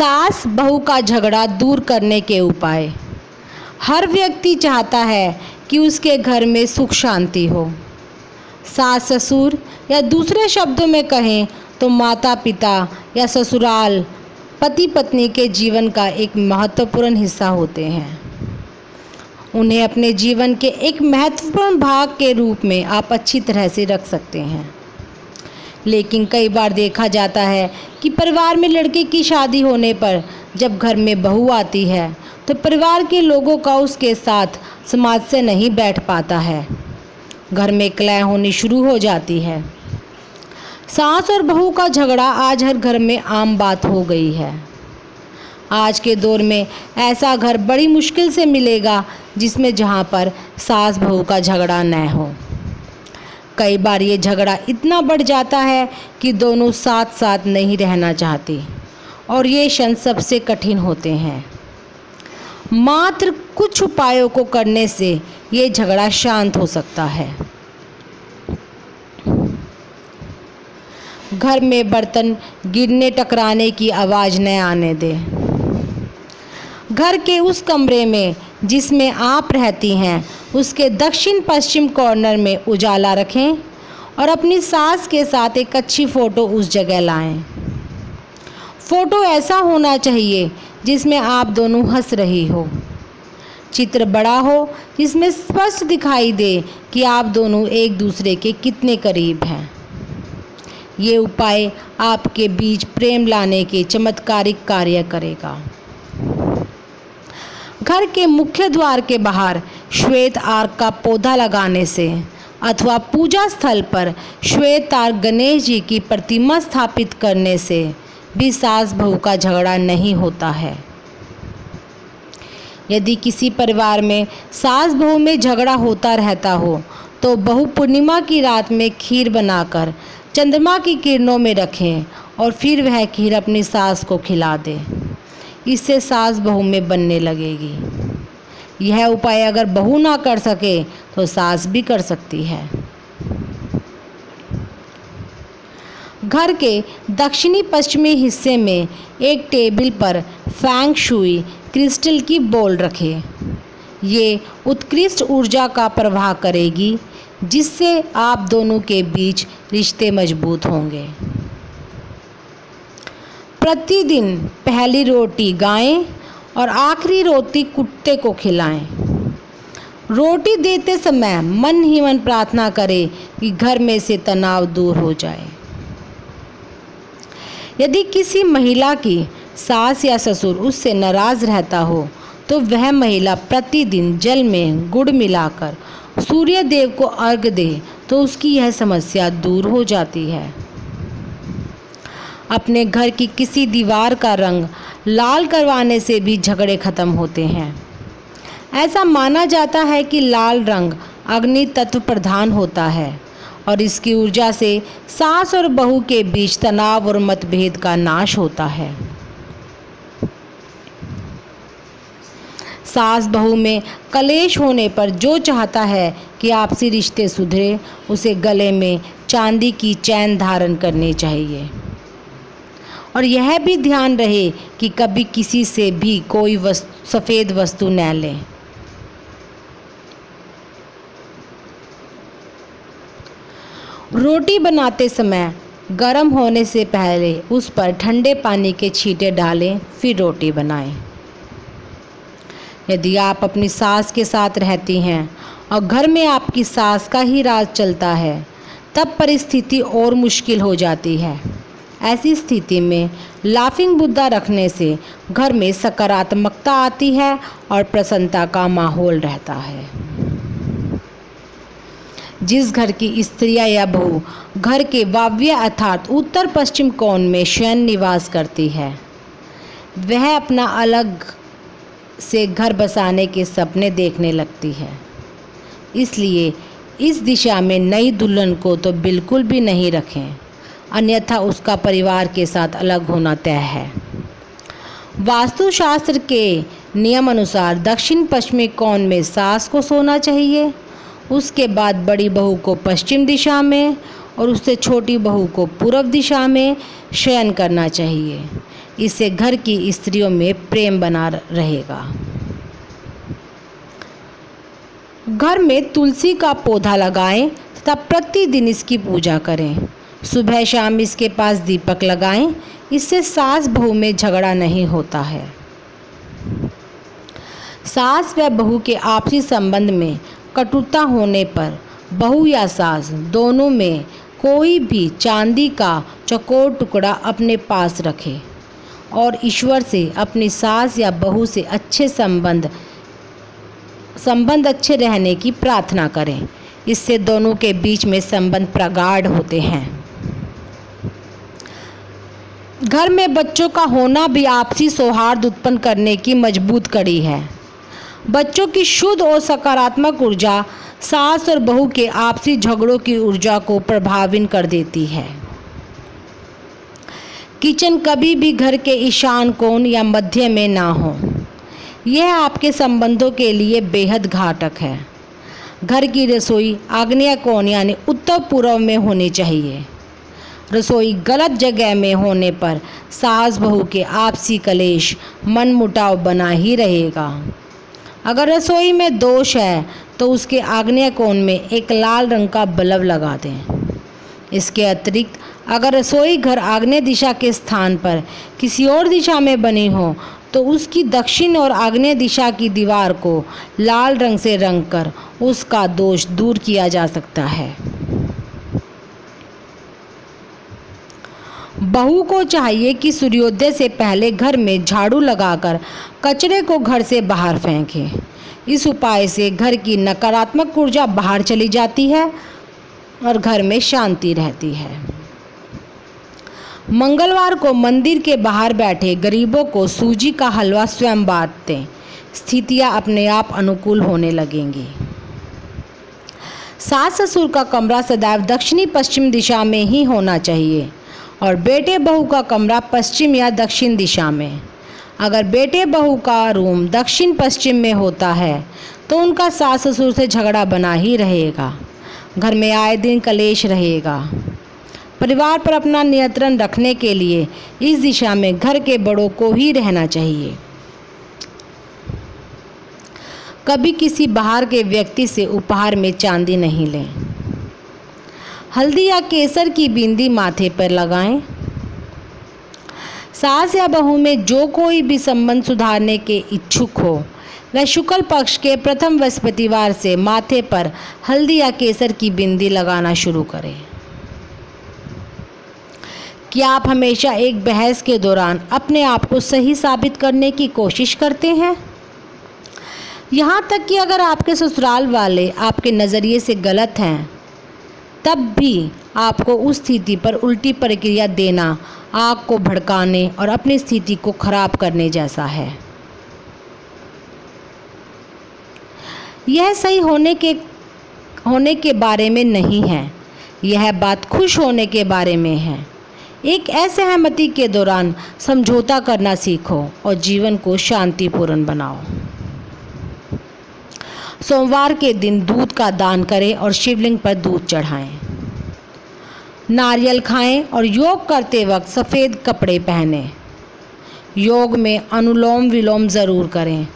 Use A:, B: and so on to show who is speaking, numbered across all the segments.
A: सास बहू का झगड़ा दूर करने के उपाय। हर व्यक्ति चाहता है कि उसके घर में सुख शांति हो। सास ससुर या दूसरे शब्दों में कहें तो माता पिता या ससुराल पति पत्नी के जीवन का एक महत्वपूर्ण हिस्सा होते हैं। उन्हें अपने जीवन के एक महत्वपूर्ण भाग के रूप में आप अच्छी तरह से रख सकते हैं। लेकिन कई बार देखा जाता है कि परिवार में लड़के की शादी होने पर जब घर में बहू आती है तो परिवार के लोगों का उसके साथ समाज से नहीं बैठ पाता है। घर में कलह होनी शुरू हो जाती है। सास और बहू का झगड़ा आज हर घर में आम बात हो गई है। आज के दौर में ऐसा घर बड़ी मुश्किल से मिलेगा जिसमें जहाँ पर सास बहू का झगड़ा न हो। कई बार ये झगड़ा इतना बढ़ जाता है कि दोनों साथ साथ नहीं रहना चाहती और ये क्षण सबसे कठिन होते हैं। मात्र कुछ उपायों को करने से ये झगड़ा शांत हो सकता है। घर में बर्तन गिरने टकराने की आवाज़ न आने दें। घर के उस कमरे में जिसमें आप रहती हैं, उसके दक्षिण पश्चिम कॉर्नर में उजाला रखें और अपनी सास के साथ एक अच्छी फ़ोटो उस जगह लाएँ। फ़ोटो ऐसा होना चाहिए जिसमें आप दोनों हंस रही हो। चित्र बड़ा हो, जिसमें स्पष्ट दिखाई दे कि आप दोनों एक दूसरे के कितने करीब हैं। ये उपाय आपके बीच प्रेम लाने के चमत्कारिक कार्य करेगा। घर के मुख्य द्वार के बाहर श्वेत आर्क का पौधा लगाने से अथवा पूजा स्थल पर श्वेत आर्क गणेश जी की प्रतिमा स्थापित करने से भी सास बहू का झगड़ा नहीं होता है। यदि किसी परिवार में सास बहू में झगड़ा होता रहता हो तो बहु पूर्णिमा की रात में खीर बनाकर चंद्रमा की किरणों में रखें और फिर वह खीर अपनी सास को खिला दें। इससे सास बहू में बनने लगेगी। यह उपाय अगर बहू ना कर सके तो सास भी कर सकती है। घर के दक्षिणी पश्चिमी हिस्से में एक टेबल पर फैंग शुई क्रिस्टल की बोल रखें। ये उत्कृष्ट ऊर्जा का प्रवाह करेगी, जिससे आप दोनों के बीच रिश्ते मज़बूत होंगे। प्रतिदिन पहली रोटी गाएँ और आखिरी रोटी कुत्ते को खिलाएँ। रोटी देते समय मन ही मन प्रार्थना करें कि घर में से तनाव दूर हो जाए। यदि किसी महिला की सास या ससुर उससे नाराज़ रहता हो तो वह महिला प्रतिदिन जल में गुड़ मिलाकर सूर्य देव को अर्घ दे तो उसकी यह समस्या दूर हो जाती है। अपने घर की किसी दीवार का रंग लाल करवाने से भी झगड़े खत्म होते हैं। ऐसा माना जाता है कि लाल रंग अग्नि तत्व प्रधान होता है और इसकी ऊर्जा से सास और बहू के बीच तनाव और मतभेद का नाश होता है। सास बहू में कलेश होने पर जो चाहता है कि आपसी रिश्ते सुधरे, उसे गले में चांदी की चैन धारण करनी चाहिए। और यह भी ध्यान रहे कि कभी किसी से भी कोई वस्तु, सफ़ेद वस्तु न लें रोटी बनाते समय, गर्म होने से पहले उस पर ठंडे पानी के छींटे डालें, फिर रोटी बनाएँ। यदि आप अपनी सास के साथ रहती हैं और घर में आपकी सास का ही राज चलता है, तब परिस्थिति और मुश्किल हो जाती है ऐसी स्थिति में लाफिंग बुद्धा रखने से घर में सकारात्मकता आती है और प्रसन्नता का माहौल रहता है। जिस घर की स्त्रियाँ या बहू घर के वाव्य अर्थात उत्तर पश्चिम कोण में शयन निवास करती है, वह अपना अलग से घर बसाने के सपने देखने लगती है। इसलिए इस दिशा में नई दुल्हन को तो बिल्कुल भी नहीं रखें। अन्यथा उसका परिवार के साथ अलग होना तय है। वास्तुशास्त्र के नियम अनुसार दक्षिण पश्चिमी कोण में सास को सोना चाहिए, उसके बाद बड़ी बहू को पश्चिम दिशा में और उससे छोटी बहू को पूर्व दिशा में शयन करना चाहिए। इससे घर की स्त्रियों में प्रेम बना रहेगा। घर में तुलसी का पौधा लगाएँ तथा प्रतिदिन इसकी पूजा करें। सुबह शाम इसके पास दीपक लगाएँ, इससे सास बहू में झगड़ा नहीं होता है। सास व बहू के आपसी संबंध में कटुता होने पर बहू या सास दोनों में कोई भी चांदी का चकोर टुकड़ा अपने पास रखे और ईश्वर से अपनी सास या बहू से अच्छे संबंध संबंध अच्छे रहने की प्रार्थना करें। इससे दोनों के बीच में संबंध प्रगाढ़ होते हैं। घर में बच्चों का होना भी आपसी सौहार्द उत्पन्न करने की मज़बूत कड़ी है। बच्चों की शुद्ध और सकारात्मक ऊर्जा सास और बहू के आपसी झगड़ों की ऊर्जा को प्रभावित कर देती है। किचन कभी भी घर के ईशान कोण या मध्य में ना हो। यह आपके संबंधों के लिए बेहद घातक है। घर की रसोई, आग्नेय कोण यानी उत्तर पूर्व में होनी चाहिए। रसोई गलत जगह में होने पर सास बहू के आपसी कलेश मन मुटाव बना ही रहेगा। अगर रसोई में दोष है तो उसके आग्नेय कोण में एक लाल रंग का बल्ब लगा दें। इसके अतिरिक्त, अगर रसोई घर आग्नेय दिशा के स्थान पर किसी और दिशा में बनी हो तो उसकी दक्षिण और आग्नेय दिशा की दीवार को लाल रंग से रंग कर उसका दोष दूर किया जा सकता है। बहू को चाहिए कि सूर्योदय से पहले घर में झाड़ू लगाकर कचरे को घर से बाहर फेंकें। इस उपाय से घर की नकारात्मक ऊर्जा बाहर चली जाती है और घर में शांति रहती है। मंगलवार को मंदिर के बाहर बैठे गरीबों को सूजी का हलवा स्वयं बांटते। स्थितियाँ अपने आप अनुकूल होने लगेंगी। सास ससुर का कमरा सदैव दक्षिणी पश्चिम दिशा में ही होना चाहिए। और बेटे बहू का कमरा पश्चिम या दक्षिण दिशा में। अगर बेटे बहू का रूम दक्षिण पश्चिम में होता है तो उनका सास ससुर से झगड़ा बना ही रहेगा। घर में आए दिन कलेश रहेगा। परिवार पर अपना नियंत्रण रखने के लिए इस दिशा में घर के बड़ों को ही रहना चाहिए। कभी किसी बाहर के व्यक्ति से उपहार में चांदी नहीं लें। हल्दी या केसर की बिंदी माथे पर लगाएँ। सास या बहू में जो कोई भी संबंध सुधारने के इच्छुक हो, वह शुक्ल पक्ष के प्रथम बृहस्पतिवार से माथे पर हल्दी या केसर की बिंदी लगाना शुरू करें। क्या आप हमेशा एक बहस के दौरान अपने आप को सही साबित करने की कोशिश करते हैं? यहाँ तक कि अगर आपके ससुराल वाले आपके नज़रिए से गलत हैं तब भी आपको उस स्थिति पर उल्टी प्रक्रिया देना, आग को भड़काने और अपनी स्थिति को खराब करने जैसा है। यह सही होने के होने के बारे में नहीं है। यह बात खुश होने के बारे में है। एक असहमति के दौरान समझौता करना सीखो और जीवन को शांतिपूर्ण बनाओ। सोमवार के दिन दूध का दान करें और शिवलिंग पर दूध चढ़ाएँ। नारियल खाएँ और योग करते वक्त सफ़ेद कपड़े पहने। योग में अनुलोम विलोम ज़रूर करें।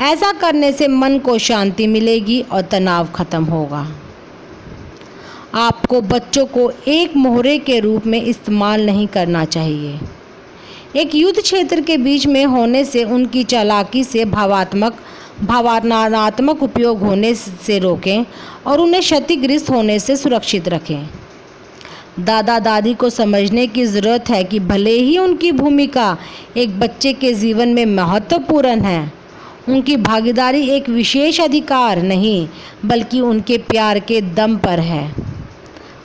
A: ऐसा करने से मन को शांति मिलेगी और तनाव खत्म होगा। आपको बच्चों को एक मोहरे के रूप में इस्तेमाल नहीं करना चाहिए। एक युद्ध क्षेत्र के बीच में होने से उनकी चालाकी से भावात्मक, भावनात्मक उपयोग होने से रोकें और उन्हें क्षतिग्रस्त होने से सुरक्षित रखें। दादा दादी को समझने की ज़रूरत है कि भले ही उनकी भूमिका एक बच्चे के जीवन में महत्वपूर्ण है, उनकी भागीदारी एक विशेष अधिकार नहीं, बल्कि उनके प्यार के दम पर है।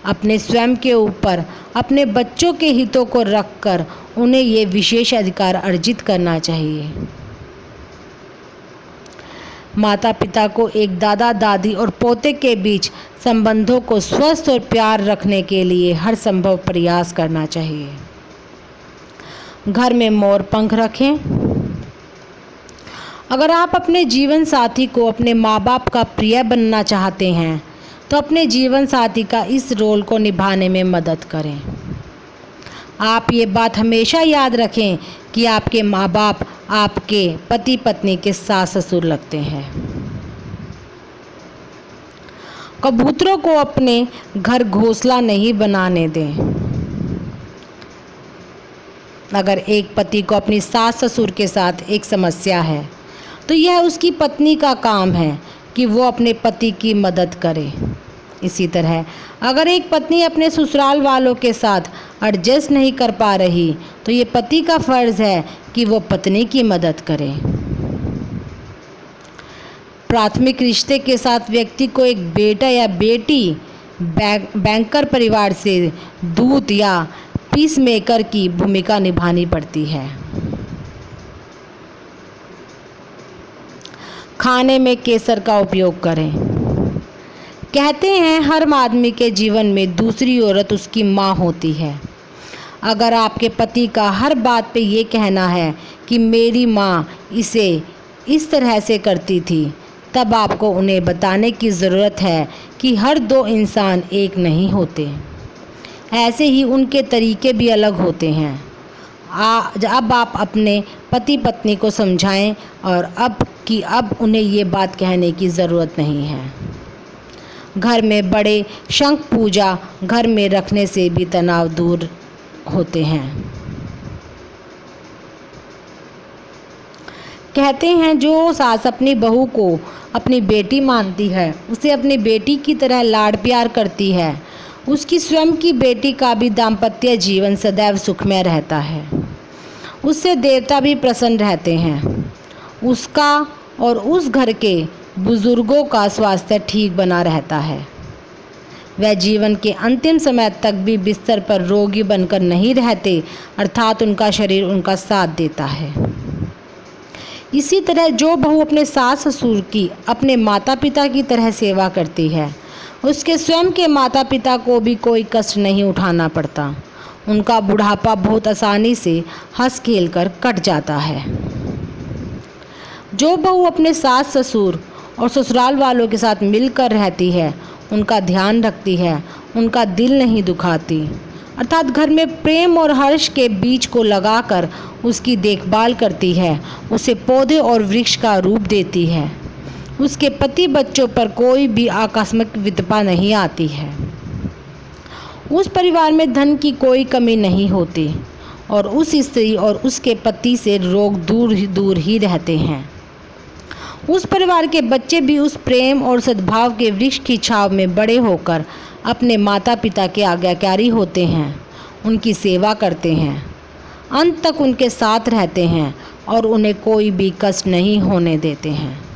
A: अपने स्वयं के ऊपर, अपने बच्चों के हितों को रखकर उन्हें ये विशेष अधिकार अर्जित करना चाहिए। माता पिता को एक दादा, दादी और पोते के बीच संबंधों को स्वस्थ और प्यार रखने के लिए हर संभव प्रयास करना चाहिए। घर में मोर पंख रखें। अगर आप अपने जीवन साथी को अपने माँ बाप का प्रिय बनना चाहते हैं तो अपने जीवन साथी का इस रोल को निभाने में मदद करें। आप ये बात हमेशा याद रखें कि आपके माँ बाप आपके पति पत्नी के सास ससुर लगते हैं। कबूतरों को अपने घर घोंसला नहीं बनाने दें। अगर एक पति को अपनी सास ससुर के साथ एक समस्या है तो यह उसकी पत्नी का काम है। कि वो अपने पति की मदद करे। इसी तरह, अगर एक पत्नी अपने ससुराल वालों के साथ एडजस्ट नहीं कर पा रही तो ये पति का फ़र्ज़ है कि वो पत्नी की मदद करे। प्राथमिक रिश्ते के साथ व्यक्ति को एक बेटा या बेटी बैंकर परिवार से दूत या पीस मेकर की भूमिका निभानी पड़ती है। खाने में केसर का उपयोग करें। कहते हैं, हर आदमी के जीवन में दूसरी औरत उसकी माँ होती है। अगर आपके पति का हर बात पे ये कहना है कि मेरी माँ इसे इस तरह से करती थी, तब आपको उन्हें बताने की ज़रूरत है कि हर दो इंसान एक नहीं होते। ऐसे ही उनके तरीके भी अलग होते हैं। आ अब आप अपने पति पत्नी को समझाएँ और अब कि अब उन्हें ये बात कहने की ज़रूरत नहीं है। घर में बड़े शंख पूजा घर में रखने से भी तनाव दूर होते हैं। कहते हैं, जो सास अपनी बहू को अपनी बेटी मानती है, उसे अपनी बेटी की तरह लाड़ प्यार करती है। उसकी स्वयं की बेटी का भी दाम्पत्य जीवन सदैव सुखमय रहता है। उससे देवता भी प्रसन्न रहते हैं। उसका और उस घर के बुज़ुर्गों का स्वास्थ्य ठीक बना रहता है। वह जीवन के अंतिम समय तक भी बिस्तर पर रोगी बनकर नहीं रहते, अर्थात उनका शरीर उनका साथ देता है। इसी तरह जो बहू अपने सास ससुर की, अपने माता पिता की तरह सेवा करती है, उसके स्वयं के माता पिता को भी कोई कष्ट नहीं उठाना पड़ता। उनका बुढ़ापा बहुत आसानी से हंस खेल कर कट जाता है। जो बहू अपने सास ससुर और ससुराल वालों के साथ मिलकर रहती है, उनका ध्यान रखती है, उनका दिल नहीं दुखाती। अर्थात घर में प्रेम और हर्ष के बीज को लगाकर उसकी देखभाल करती है, उसे पौधे और वृक्ष का रूप देती है। उसके पति बच्चों पर कोई भी आकस्मिक विधपा नहीं आती है। उस परिवार में धन की कोई कमी नहीं होती और उस स्त्री और उसके पति से रोग दूर ही दूर ही रहते हैं। उस परिवार के बच्चे भी उस प्रेम और सद्भाव के वृक्ष की छाव में बड़े होकर अपने माता पिता के आज्ञाकारी होते हैं, उनकी सेवा करते हैं, अंत तक उनके साथ रहते हैं और उन्हें कोई भी कष्ट नहीं होने देते हैं।